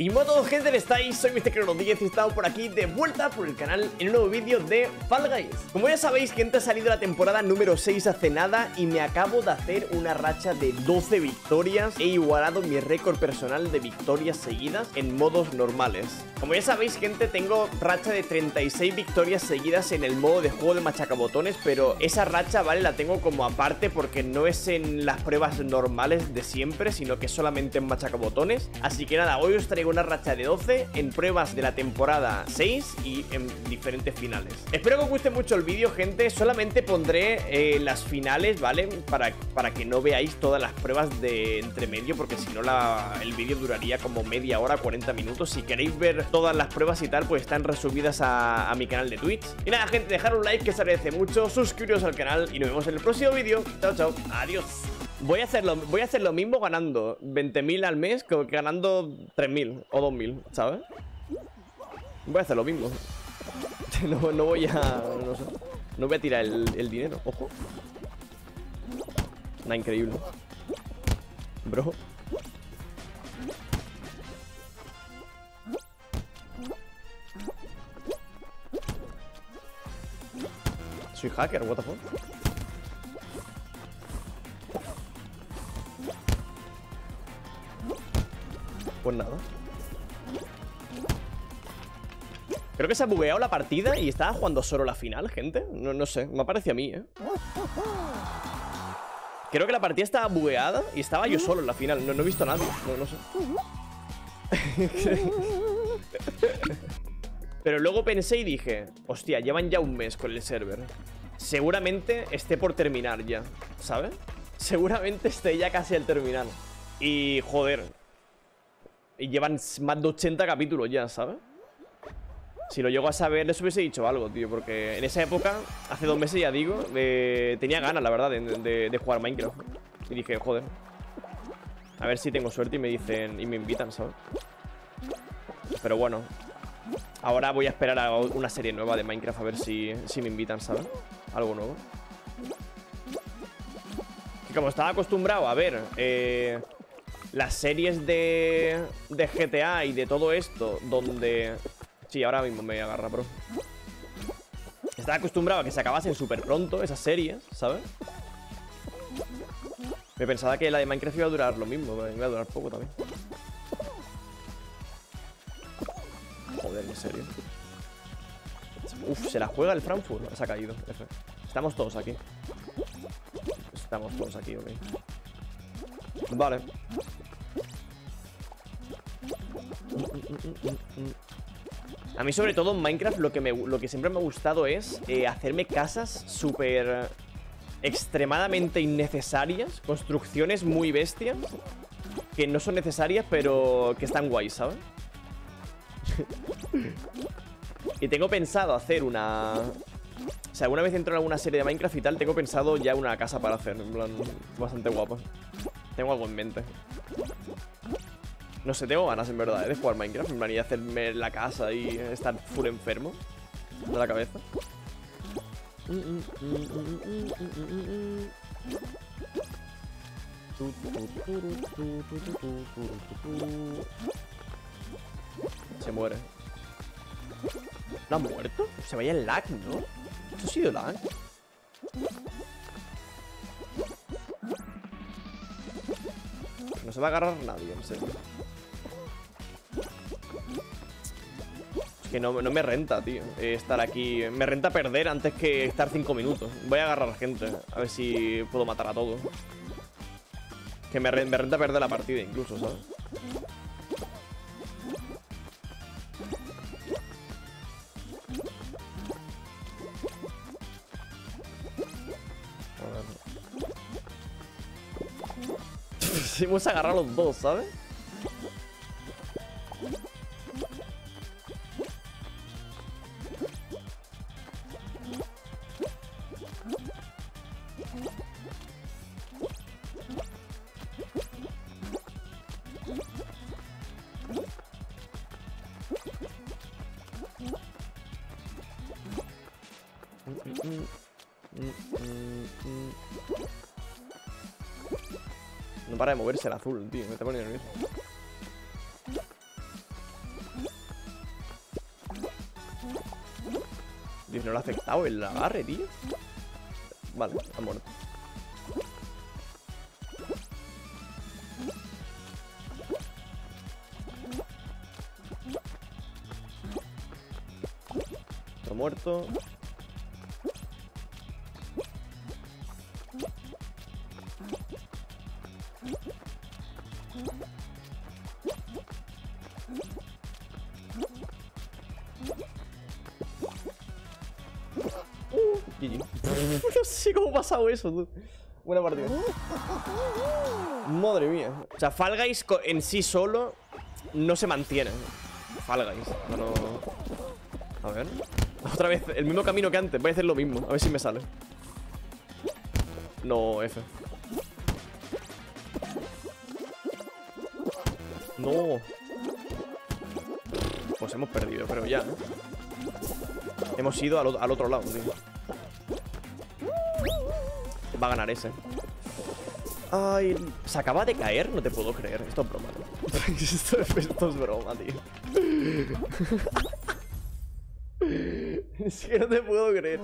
Y bueno gente, ¿estáis? Soy Mr. Crono 10 y he estado por aquí de vuelta por el canal en un nuevo vídeo de Fall Guys Como ya sabéis, gente, ha salido la temporada número 6 hace nada y me acabo de hacer una racha de 12 victorias He igualado mi récord personal de victorias seguidas en modos normales Como ya sabéis, gente, tengo racha de 36 victorias seguidas en el modo de juego de machacabotones Pero esa racha, ¿vale? La tengo como aparte porque no es en las pruebas normales de siempre, sino que solamente en machacabotones Así que nada, hoy os traigo una racha de 12 en pruebas de la temporada 6 y en diferentes finales. Espero que os guste mucho el vídeo, gente. Solamente pondré eh, las finales, ¿vale? Para, para que no veáis todas las pruebas de entre medio, porque si no el vídeo duraría como media hora, 40 minutos. Si queréis ver todas las pruebas y tal, pues están resubidas a, mi canal de Twitch. Y nada, gente, dejar un like que se agradece mucho, suscribiros al canal y nos vemos en el próximo vídeo. Chao, chao. Adiós. Voy a, hacer lo mismo ganando 20.000 al mes que ganando 3.000 o 2.000, ¿sabes? Voy a hacer lo mismo. No, voy a... No voy a tirar el, el dinero, ojo. Nada, increíble. Bro. Soy hacker, what the fuck. Pues nada. Creo que se ha bugueado la partida y estaba jugando solo la final, gente. No, no sé, me parece a mí, ¿eh? Creo que la partida estaba bugueada y estaba yo solo en la final. No, he visto a nadie, no, sé. Pero luego pensé y dije, hostia, llevan ya un mes con el server. Seguramente esté por terminar ya, ¿sabes? Seguramente esté ya casi al terminar. Y joder, y llevan más de 80 capítulos ya, ¿sabes? Si lo llego a saber, les hubiese dicho algo, tío Porque en esa época, hace dos meses ya digo Tenía ganas, la verdad, de, jugar Minecraft Y dije, joder A ver si tengo suerte y me dicen Y me invitan, ¿sabes? Pero bueno Ahora voy a esperar a una serie nueva de Minecraft A ver si, si me invitan, ¿sabes? Algo nuevo Que como estaba acostumbrado a ver Eh las series de, de GTA y de todo esto, donde... Sí, ahora mismo me voy a agarrar, bro. Estaba acostumbrado a que se acabasen súper pronto esas series, ¿sabes? Me pensaba que la de Minecraft iba a durar lo mismo, pero iba a durar poco también. Joder, en serio. Uf, se la juega el Frankfurt. Se ha caído. Estamos todos aquí. Estamos todos aquí, ok. Vale. A mí sobre todo en Minecraft lo que, me, lo que siempre me ha gustado es eh, hacerme casas súper extremadamente innecesarias, construcciones muy bestias, que no son necesarias pero que están guays, ¿sabes? y tengo pensado hacer una... O sea, alguna vez entro en alguna serie de Minecraft y tal, tengo pensado ya una casa para hacer, en plan, bastante guapa. Tengo algo en mente. No sé, tengo ganas en verdad ¿eh? de jugar Minecraft. En plan, y hacerme la casa y estar full enfermo de la cabeza. Se muere. ¿No ha muerto? Se vaya el lag, ¿no? ¿Esto ha sido lag? No se va a agarrar nadie, en serio. Que no, me renta, tío, eh, estar aquí. Me renta perder antes que estar cinco minutos. Voy a agarrar gente, a ver si puedo matar a todos. Que me, me renta perder la partida incluso, ¿sabes? Hemos agarrado los dos, ¿sabes? moverse al azul, tío. Me está poniendo nervioso. Dios, no lo ha aceptado el agarre, tío. Vale, está muerto. Está muerto. GG. no sé cómo ha pasado eso, tú. Buena partida. Madre mía. O sea, Fall Guys en sí solo no se mantiene. Fall Guys. No. A ver. Otra vez, el mismo camino que antes. Voy a hacer lo mismo. A ver si me sale. No, F. No. Pues hemos perdido, pero ya, ¿no? Hemos ido al, al otro lado, tío. Va a ganar ese. Ay, se acaba de caer, no te puedo creer. Esto es broma, ¿no? esto, es- esto es broma, tío. es que no te puedo creer.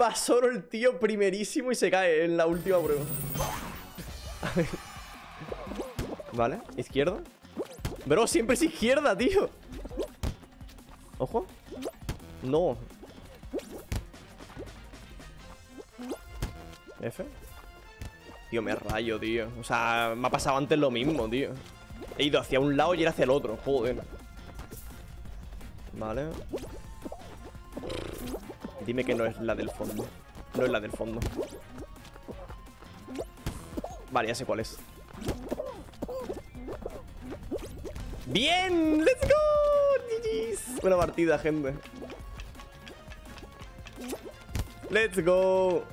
Va solo el tío primerísimo y se cae en la última prueba. Vale, izquierda. Bro, siempre es izquierda, tío. Ojo. No. F. Tío, me rayo, tío. O sea, me ha pasado antes lo mismo, tío. He ido hacia un lado y era hacia el otro. Joder. Vale. Dime que no es la del fondo. No es la del fondo. Vale, ya sé cuál es. ¡Bien! ¡Let's go! GG's. Buena partida, gente. ¡Let's go!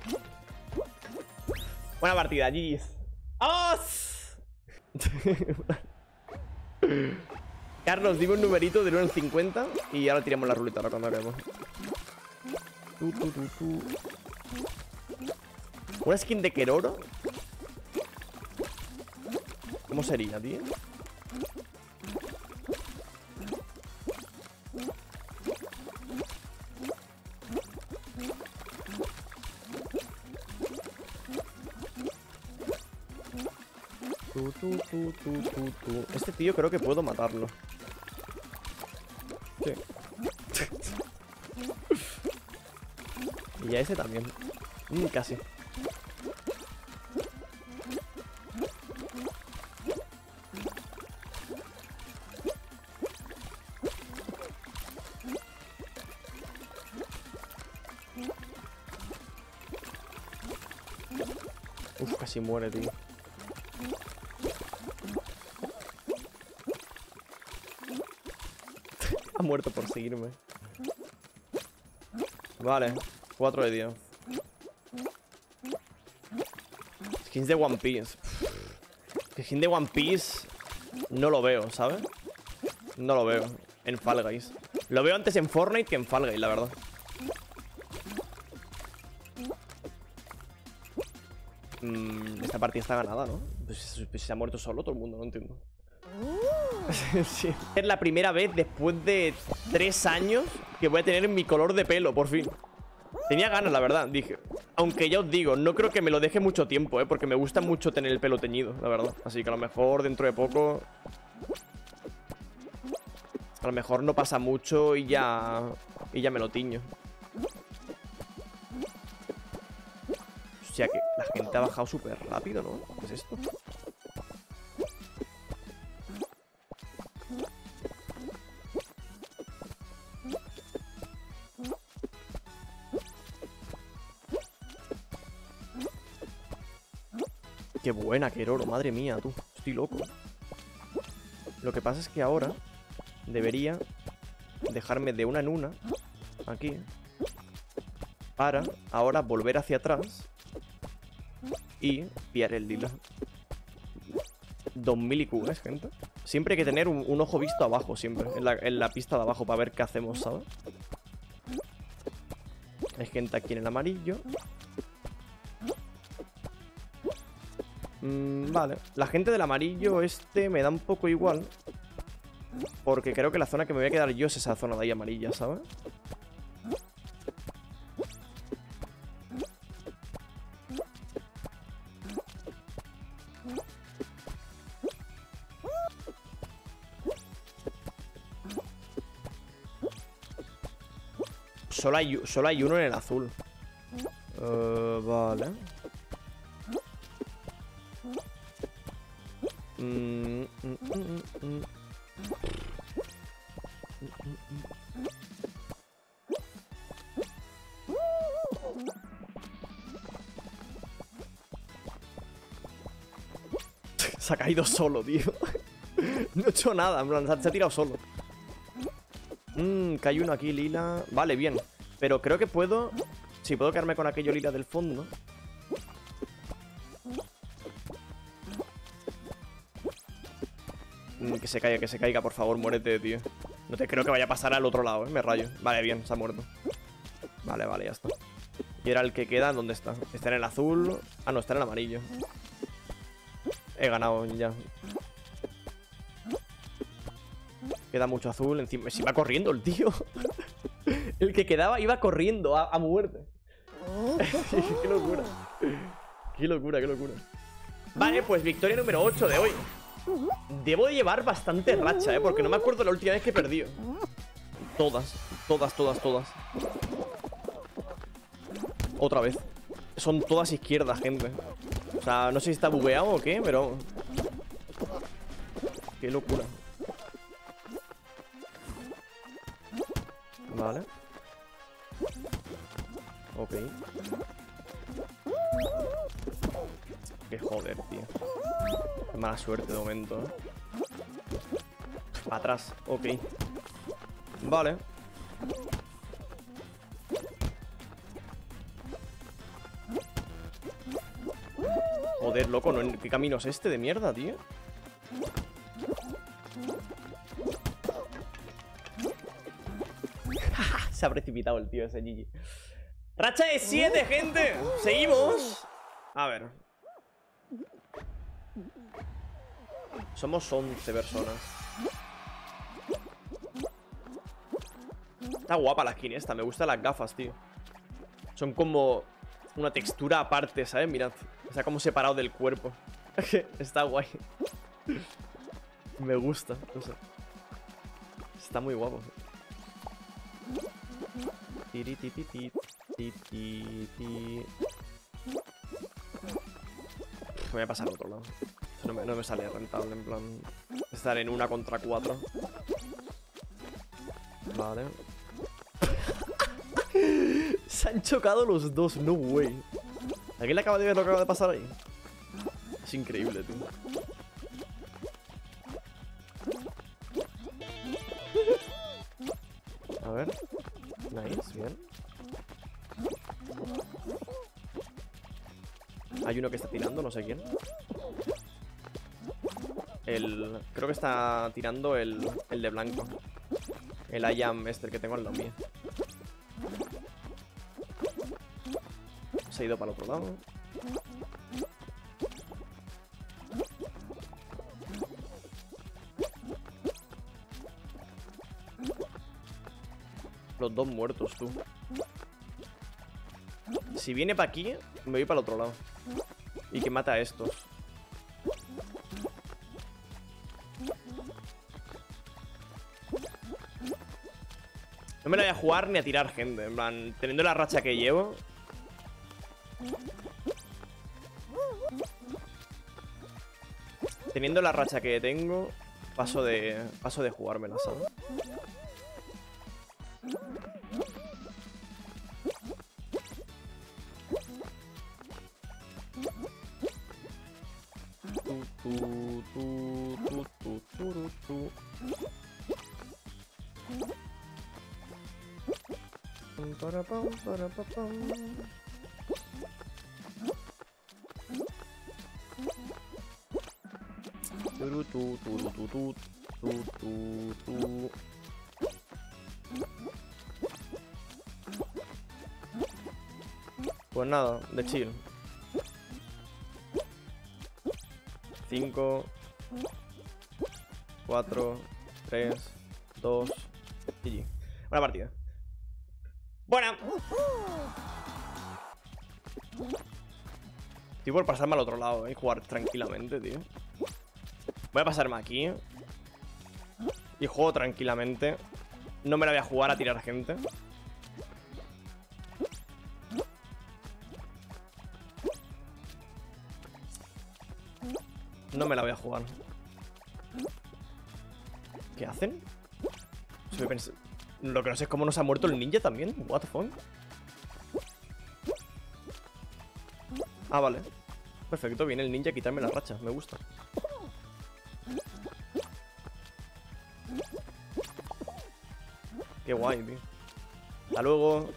Buena partida, GG's. ¡Vamos! Carlos, dime un numerito del 1 al 50 y ahora tiramos la ruleta ahora cuando acabemos. ¿Una skin de Keroro? ¿Cómo sería, tío? Este tío creo que puedo matarlo. Y a ese también. Mm, casi. Uf, casi muere, tío. ha muerto por seguirme. Vale, 4 de 10. Skins de One Piece. Skin de One Piece no lo veo, ¿sabes? No lo veo en Fall Guys. Lo veo antes en Fortnite que en Fall Guys, la verdad. Mm, esta partida está ganada, ¿no? Pues, pues se ha muerto solo todo el mundo, no entiendo. Es la primera vez después de tres años que voy a tener mi color de pelo, por fin. Tenía ganas, la verdad, dije. Aunque ya os digo, no creo que me lo deje mucho tiempo, ¿eh? Porque me gusta mucho tener el pelo teñido, la verdad. Así que a lo mejor dentro de poco... A lo mejor no pasa mucho y ya... Y ya me lo tiño. O sea que la gente ha bajado súper rápido, ¿no? ¿Qué es esto? Qué buena, qué oro, madre mía, tú. Estoy loco. Lo que pasa es que ahora debería dejarme de una en una, aquí, para ahora volver hacia atrás y pillar el lila. 2000 IQ, gente? Siempre hay que tener un, un ojo visto abajo, siempre, en la, en la pista de abajo, para ver qué hacemos, ¿sabes? Hay gente aquí en el amarillo. Mm, vale. La gente del amarillo este me da un poco igual. Porque creo que la zona que me voy a quedar yo es esa zona de ahí amarilla, ¿sabes? Solo hay, solo hay uno en el azul. Eh, vale. Se ha caído solo, tío. no he hecho nada, se ha tirado solo. Mmm, hay uno aquí lila. Vale, bien. Pero creo que puedo... Sí, puedo quedarme con aquello lila del fondo. Se caiga, que se caiga, por favor, muérete, tío. No te creo que vaya a pasar al otro lado, ¿eh? Me rayo. Vale, bien, se ha muerto. Vale, vale, ya está. Y era el que queda, ¿dónde está? Está en el azul. Ah, no, está en el amarillo. He ganado ya. Queda mucho azul. Encima, si va corriendo el tío. el que quedaba iba corriendo a, muerte. qué locura. Qué locura, qué locura. Vale, pues victoria número 8 de hoy. Debo de llevar bastante racha, ¿eh? Porque no me acuerdo la última vez que perdido. Todas, todas, todas, todas. Otra vez. Son todas izquierdas, gente. O sea, no sé si está bugueado o qué, pero... Qué locura. Vale. Ok. Qué joder, tío. Mala suerte de momento, ¿eh? Atrás, ok. Vale. Joder, loco. ¿qué camino es este de mierda, tío? Se ha precipitado el tío ese Gigi. Racha de 7, gente. Seguimos. A ver. Somos 11 personas. Está guapa la skin esta. Me gustan las gafas, tío. Son como una textura aparte, ¿sabes? Mirad. Está como separado del cuerpo. Está guay. Me gusta. Está muy guapo. Voy a pasar al otro lado. No me, no me sale rentable, en plan... Estar en una contra cuatro. Vale. Se han chocado los dos, no way. ¿Alguien le acaba de ver lo que acaba de pasar ahí? Es increíble, tío. A ver. Nice, bien. Hay uno que está tirando, no sé quién. Tirando el, el de blanco. El IAM este, el que tengo al lado mío. Se ha ido para el otro lado. Los dos muertos, tú. Si viene para aquí, me voy para el otro lado. Y que mata a estos. No me la voy a jugar ni a tirar gente. En plan, teniendo la racha que llevo. Teniendo la racha que tengo, paso de paso de jugármela, ¿sabes? Pues nada, de chill. 5 4 3 2 GG. Buena partida. Estoy por pasarme al otro lado y jugar tranquilamente, tío. Voy a pasarme aquí. Y juego tranquilamente. No me la voy a jugar a tirar gente. No me la voy a jugar. ¿Qué hacen? Lo que no sé es cómo nos ha muerto el ninja también. What the fuck? Ah, vale. Perfecto, viene el ninja a quitarme la racha. Me gusta. Qué guay, tío. Hasta luego.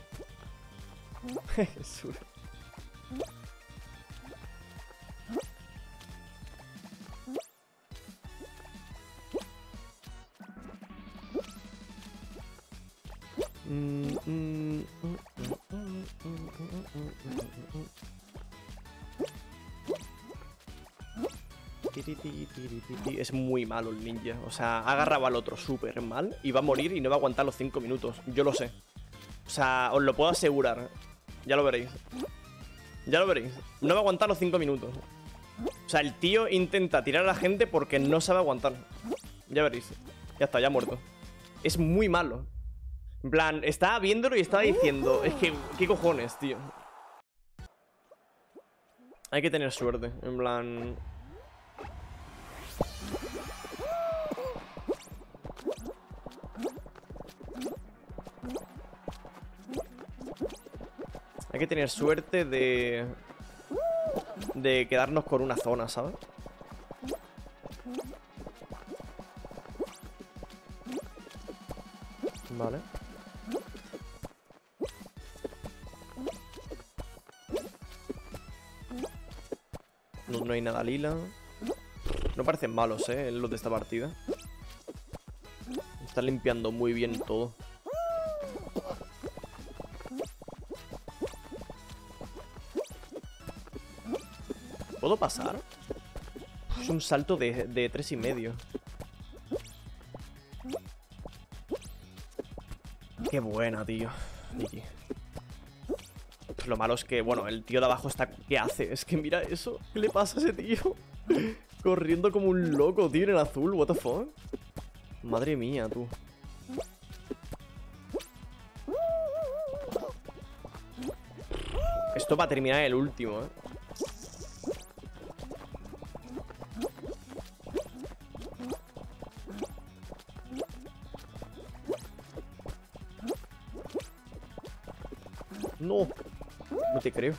Es muy malo el ninja. O sea, agarraba al otro súper mal y va a morir y no va a aguantar los 5 minutos. Yo lo sé. O sea, os lo puedo asegurar. Ya lo veréis. Ya lo veréis. No va a aguantar los 5 minutos. O sea, el tío intenta tirar a la gente porque no sabe aguantar. Ya veréis. Ya está, ya ha muerto. Es muy malo. En plan, estaba viéndolo y estaba diciendo... Es que, ¿qué cojones, tío? Hay que tener suerte. En plan... que tener suerte de... De quedarnos con una zona, ¿sabes? Vale. No, no hay nada lila. No parecen malos, ¿eh? Los de esta partida. Están limpiando muy bien todo. ¿Puedo pasar? Es un salto de, tres y medio. Qué buena, tío. Lo malo es que, bueno, el tío de abajo está... ¿Qué hace? Es que mira eso. ¿Qué le pasa a ese tío? Corriendo como un loco, tío, en el azul. What the fuck? Madre mía, tú. Esto va a terminar el último, ¿eh? No. No te creo.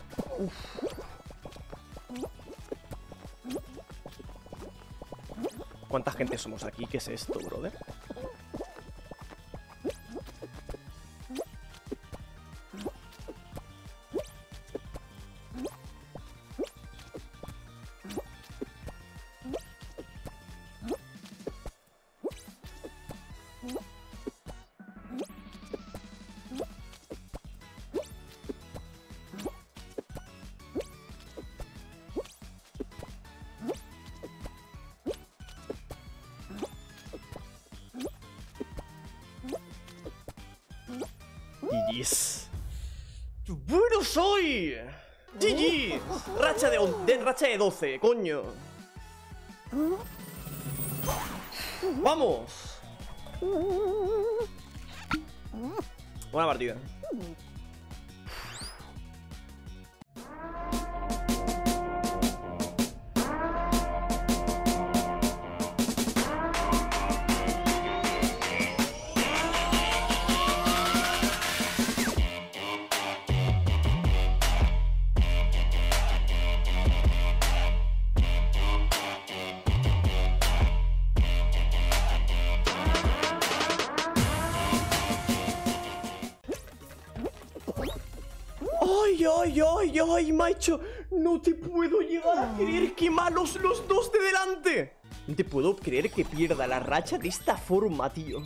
¿Cuánta gente somos aquí? ¿Qué es esto, brother? ¡Bueno soy! ¡GG! Racha de, de, racha de 12, coño. ¡Vamos! Buena partida. Ay, macho! No te puedo llegar a creer que malos los dos de delante. No te puedo creer que pierda la racha de esta forma, tío.